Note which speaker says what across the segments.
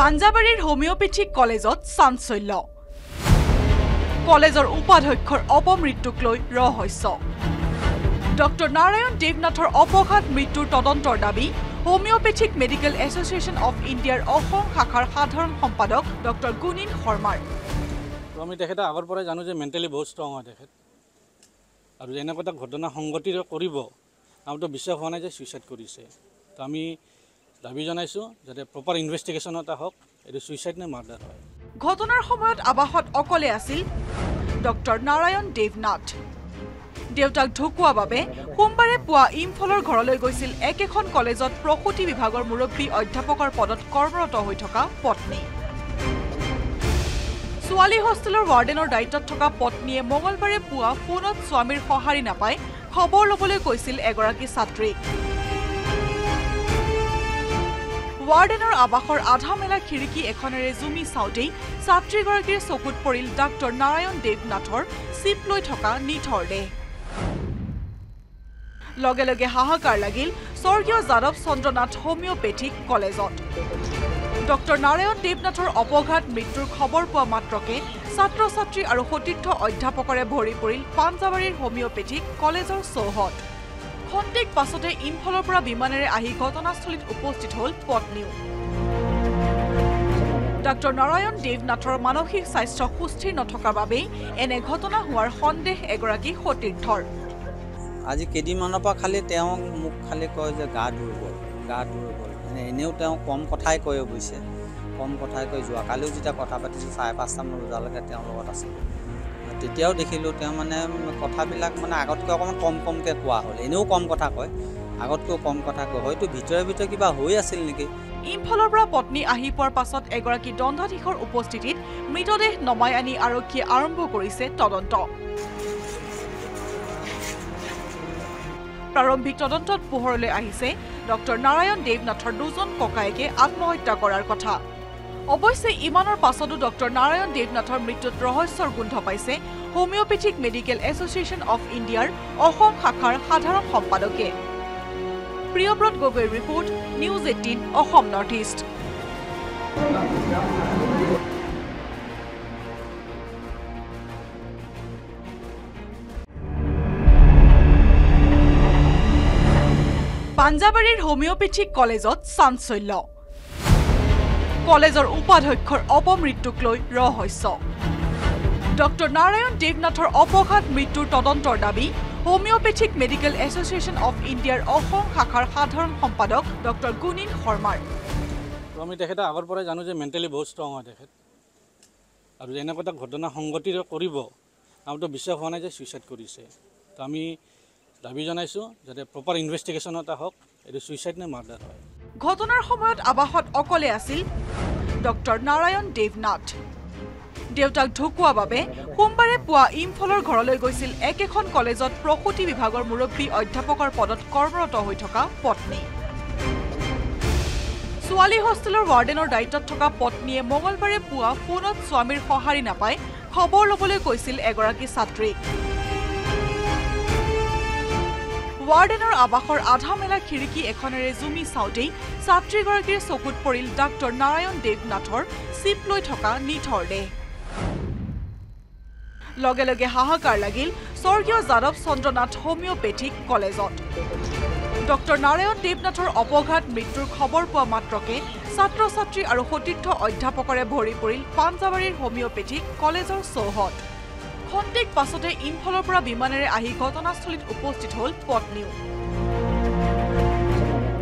Speaker 1: পাঞ্জাবাৰীৰ homeopathic কলেজত চাঞ্চল্য। কলেজৰ উপাধ্যক্ষৰ অপমৃত্যুক লৈ ৰহস্য। ডক্টৰ নাৰায়ণ দেৱনাথৰ অপঘাত মৃত্যুৰ তদন্তৰ দাবী হোমিঅপেথিক মেডিকেল এছ'চিয়েশ্যন অৱ ইণ্ডিয়াৰ অসম শাখাৰ সাধাৰণ সম্পাদক ডক্টৰ গুণীন শৰ্মাৰ।
Speaker 2: আমি তেখেতক আগৰ পৰাই জানো যে মেণ্টেলি বহুত ষ্ট্ৰং হয় তেখেত। আৰু এনেকুৱা এটা ঘটনা সংগতি কৰিব আমিতো বিশ্বাস হোৱা নাই যে ছুইচাইড কৰিছে। তো আমি দাবী জনাইছোঁ যাতে প্ৰপাৰ ইনভেষ্টিগেশ্যন এটা হওক এইটো ছুইচাইড নে মাৰ্ডাৰ হয়।
Speaker 1: ঘটনাৰ সময়ত আৱাসত অকলে আছিল ডক্টৰ নাৰায়ণ দেৱনাথ। দেউতাক ঢুকোৱা বাবে সোমবাৰে পুৱা ইম্ফলৰ ঘৰলৈ গৈছিল একেখন কলেজত প্ৰসূতি বিভাগৰ মুৰব্বী অধ্যাপকৰ পদত কৰ্মৰত হৈ থকা পত্নী। ছোৱালী হোষ্টেলৰ ৱাৰ্ডেনৰ দায়িত্বত থকা পত্নীয়ে মঙলবাৰে পুৱা ফোনত স্বামীৰ সঁহাৰি নাপাই খবৰ ল'বলৈ কৈছিল এগৰাকী ছাত্ৰীক। ৱাৰ্ডেনৰ আৱাসৰ আধা মেলা খিৰিকী এখনেৰে জুমি চাওঁতেই ছাত্ৰীগৰাকীৰ চকুত পৰিল ডাক্তৰ নাৰায়ণ দেৱনাথৰ চিপ লৈ থকা নিথৰ দেহ। লগে লগে হাহাকাৰ লাগিল স্বৰ্গীয় যাদৱ চন্দ্ৰনাথ হোমিঅপেথিক কলেজত। ডক্টৰ নাৰায়ণ দেৱনাথৰ অপঘাত মৃত্যুৰ খবৰ পোৱা মাত্ৰকে ছাত্ৰ ছাত্ৰী আৰু সতীৰ্থ অধ্যাপকৰে ভৰি পৰিল পাঞ্জাবাৰীৰ হোমিঅপেথিক কলেজৰ চৌহদ। খন্তেক পাছতে ইম্ফলৰ পৰা বিমানেৰে আহি ঘটনাস্থলীত উপস্থিত হ'ল পত্নীও ডাক্তৰ নাৰায়ণ দেৱনাথৰ মানসিক স্বাস্থ্য সুস্থিৰ নথকাৰ বাবেই এনে ঘটনা হোৱাৰ সন্দেহ এগৰাকী সতীৰ্থৰ।
Speaker 3: আজি কেইদিনমানৰ পৰা খালি তেওঁ মোক খালি কয় যে গা দুৰ্বল গা দুৰ্বল। মানে এনেও তেওঁ কম কথাই কয় অৱশ্যে কম কথাই কয় যোৱাকালিও যেতিয়া কথা পাতিছোঁ চাৰে পাঁচটামান বজালৈকে তেওঁৰ লগত আছিলোঁ। তেতিয়াও দেখিলোঁ তেওঁ মানে কথাবিলাক মানে আগতকৈ অকণমান কম কমকৈ কোৱা হ'ল। এনেও কম কথা কয় আগতকৈও কম কথা কয়। হয়তো ভিতৰে ভিতৰে কিবা হৈ আছিল নেকি?
Speaker 1: ইম্ফলৰ পৰা পত্নী আহি পোৱাৰ পাছত এগৰাকী দণ্ডাধীশৰ উপস্থিতিত মৃতদেহ নমাই আনি আৰক্ষীয়ে আৰম্ভ কৰিছে তদন্ত। প্ৰাৰম্ভিক তদন্তত পোহৰলৈ আহিছে ডক্টৰ নাৰায়ণ দেৱনাথৰ দুজন ককায়েকে আত্মহত্যা কৰাৰ কথা। অৱশ্যে ইমানৰ পাছতো ডক্টৰ নাৰায়ণ দেৱনাথৰ মৃত্যুত ৰহস্যৰ গোন্ধ পাইছে হোমিঅপেথিক মেডিকেল এছ'চিয়েশ্যন অৱ ইণ্ডিয়াৰ অসম শাখাৰ সাধাৰণ সম্পাদকে। প্ৰিয়ব্ৰত গগৈৰ report news eighteen Assam north east. পাঞ্জাবাৰীৰ homeopathic কলেজত চাঞ্চল্য। কলেজৰ উপাধ্যক্ষৰ অপমৃত্যুক লৈ ৰহস্য। ডক্টৰ নাৰায়ণ দেৱনাথৰ অপঘাত মৃত্যুৰ তদন্তৰ দাবী হোমিঅপেথিক মেডিকেল এছ'চিয়েশ্যন অৱ ইণ্ডিয়াৰ অসম শাখাৰ সাধাৰণ সম্পাদক ডক্টৰ গুণীন শৰ্মাৰ।
Speaker 2: আমি তেখেতক আগৰ পৰাই জানো যে মেণ্টেলি বহুত ষ্ট্ৰং হয় তেখেত। আৰু এনেকুৱা এটা ঘটনা সংগতি কৰিব আমিতো বিশ্বাস হোৱা নাই যে ছুইচাইড কৰিছে। তো আমি দাবী জনাইছোঁ যাতে প্ৰপাৰ ইনভেষ্টিগেশ্যন এটা হওক এইটো ছুইচাইড নে মাৰ্ডাৰ হয়।
Speaker 1: ঘটনাৰ সময়ত আৱাসত অকলে আছিল ডক্টৰ নাৰায়ণ দেৱনাথ। দেউতাক ঢুকোৱা বাবে সোমবাৰে পুৱা ইম্ফলৰ ঘৰলৈ গৈছিল একেখন কলেজত প্ৰসূতি বিভাগৰ মুৰব্বী অধ্যাপকৰ পদত কৰ্মৰত হৈ থকা পত্নী। ছোৱালী হোষ্টেলৰ ৱাৰ্ডেনৰ দায়িত্বত থকা পত্নীয়ে মঙলবাৰে পুৱা ফোনত স্বামীৰ সঁহাৰি নাপাই খবৰ ল'বলৈ কৈছিল এগৰাকী ছাত্ৰীক। ৱাৰ্ডেনৰ আৱাসৰ আধা মেলা খিৰিকী এখনেৰে জুমি চাওঁতেই ছাত্ৰীগৰাকীৰ চকুত পৰিল ডাক্তৰ নাৰায়ণ দেৱনাথৰ চিপ লৈ থকা নিথৰ দেহ। লগে লগে হাহাকাৰ লাগিল স্বৰ্গীয় যাদৱ চন্দ্ৰনাথ হোমিঅপেথিক কলেজত। ডক্টৰ নাৰায়ণ দেৱনাথৰ অপঘাত মৃত্যুৰ খবৰ পোৱা মাত্ৰকে ছাত্ৰ ছাত্ৰী আৰু সতীৰ্থ অধ্যাপকৰে ভৰি পৰিল পাঞ্জাবাৰীৰ হোমিঅপেথিক কলেজৰ চৌহদ। খন্তেক পাছতে ইম্ফলৰ পৰা বিমানেৰে আহি ঘটনাস্থলীত উপস্থিত হ'ল পত্নীও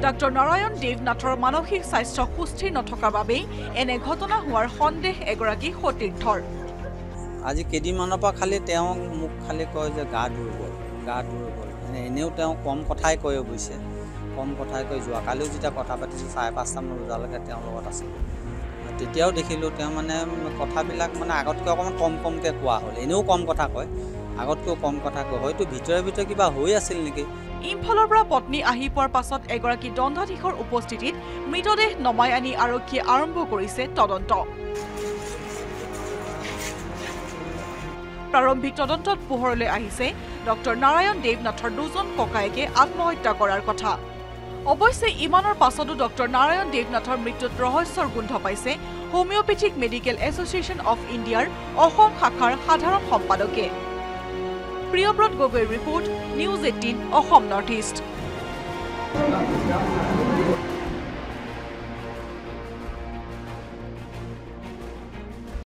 Speaker 1: ডাক্তৰ নাৰায়ণ দেৱনাথৰ মানসিক স্বাস্থ্য সুস্থিৰ নথকাৰ বাবেই এনে ঘটনা হোৱাৰ সন্দেহ এগৰাকী সতীৰ্থৰ।
Speaker 3: আজি কেইদিনমানৰ পৰা খালি তেওঁ মোক খালি কয় যে গা দুৰ্বল গা দুৰ্বল। মানে এনেও তেওঁ কম কথাই কয় অৱশ্যে। কম কথাই কয় যোৱাকালিও যেতিয়া কথা পাতিছোঁ চাৰে পাঁচটামান বজালৈকে তেওঁৰ লগত আছিলোঁ। তেতিয়াও দেখিলোঁ তেওঁ মানে কথাবিলাক মানে আগতকৈ অকণমান কম কমকৈ কোৱা হ'ল। এনেও কম কথা কয় আগতকৈও কম কথা কয়। হয়তো ভিতৰে ভিতৰে কিবা হৈ আছিল নেকি?
Speaker 1: ইম্ফলৰ পৰা পত্নী আহি পোৱাৰ পাছত এগৰাকী দণ্ডাধীশৰ উপস্থিতিত মৃতদেহ নমাই আনি আৰক্ষীয়ে আৰম্ভ কৰিছে তদন্ত। প্ৰাৰম্ভিক তদন্তত পোহৰলৈ আহিছে ডক্টৰ নাৰায়ণ দেৱনাথৰ দুজন ককায়েকে আত্মহত্যা কৰাৰ কথা। অৱশ্যে ইমানৰ পাছতো ডক্টৰ নাৰায়ণ দেৱনাথৰ মৃত্যুত ৰহস্যৰ গোন্ধ পাইছে হোমিঅপেথিক মেডিকেল এছ'চিয়েশ্যন অৱ ইণ্ডিয়াৰ অসম শাখাৰ সাধাৰণ সম্পাদকে। প্ৰিয়ব্ৰত গগৈৰ report news eighteen Assam north east.